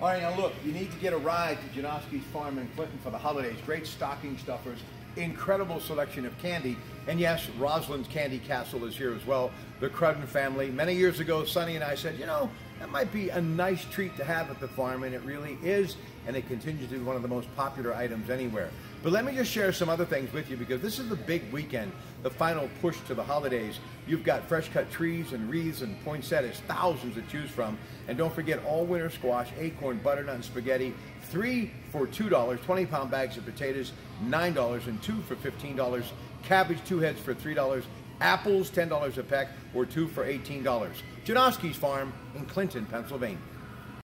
All right, now look, you need to get a ride to Janoski's Farm in Clinton for the holidays. Great stocking stuffers, incredible selection of candy. And yes, Rosalind's Candy Castle is here as well. The Crudden family. Many years ago, Sonny and I said, you know, that might be a nice treat to have at the farm, and it really is, and it continues to be one of the most popular items anywhere. But let me just share some other things with you because this is the big weekend, the final push to the holidays. You've got fresh cut trees and wreaths and poinsettias, thousands to choose from. And don't forget all winter squash, acorn, butternut, and spaghetti. Three for $2, 20 pound bags of potatoes, $9, and two for $15. Cabbage, two heads for $3. Apples, $10 a peck, or two for $18. Janoski's Farm in Clinton, Pennsylvania.